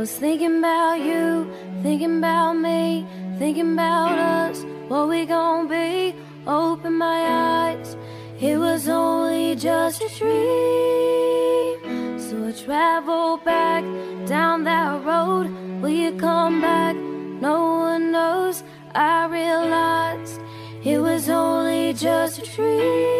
was thinking about you, thinking about me, thinking about us, what we gon' be. Open my eyes, it was only just a dream. So I travel back down that road. Will you come back? No one knows. I realized it was only just a dream.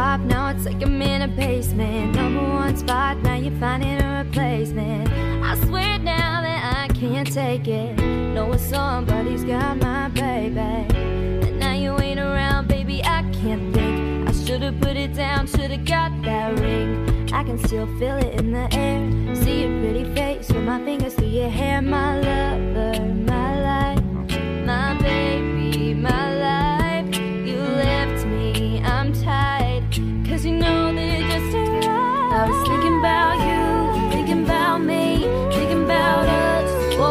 Now it's like I'm in a basement. Number one spot, now you're finding a replacement. I swear now that I can't take it. Knowing somebody's got my baby. And now you ain't around, baby, I can't think. I should've put it down, should've got that ring. I can still feel it in the air. See your pretty face with my fingers through your hair, my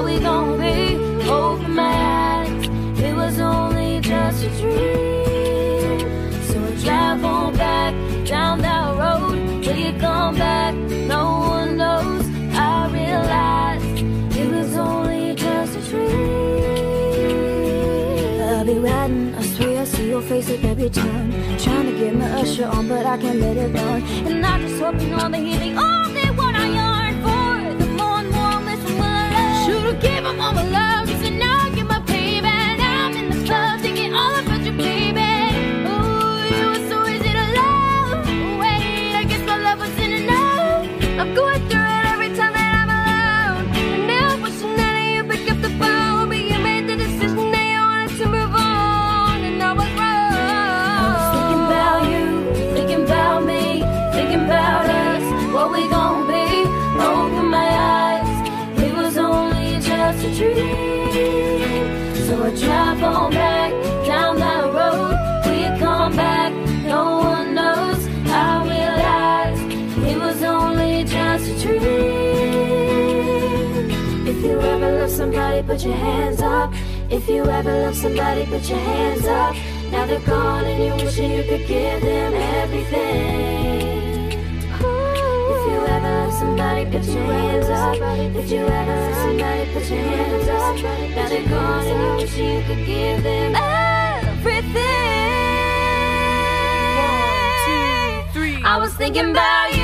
we gon' be. Open my eyes, it was only just a dream. So I drive on back down that road. Will you come back? No one knows. I realized it was only just a dream. I'll be riding, I swear I see your face at every turn. Trying to get my usher on, but I can't let it run. And I just hope you know that you're the only one my love, so just a dream. So I drive on back down that road. You come back? No one knows. I realized it was only just a dream. If you ever love somebody, put your hands up. If you ever love somebody, put your hands up. Now they're gone and you're wishing you could give them everything. If you ever love somebody, put your hands up. If you ever love somebody, put your hands up. Now they're gone and you wish you could give them everything. I was thinking about you,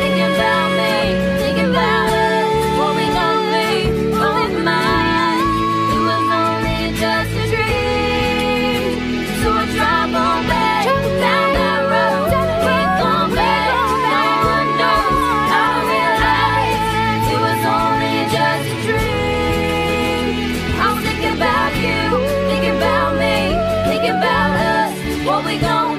thinking about me, we gon'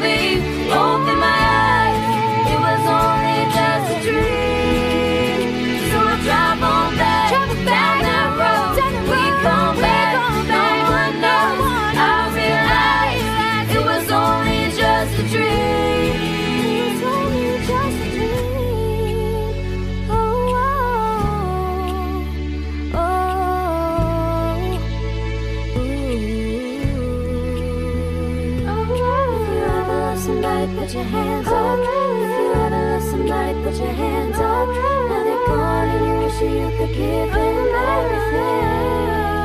somebody put your hands up. If you ever love somebody, put your hands up. Now they're gone and you wish you could give them everything.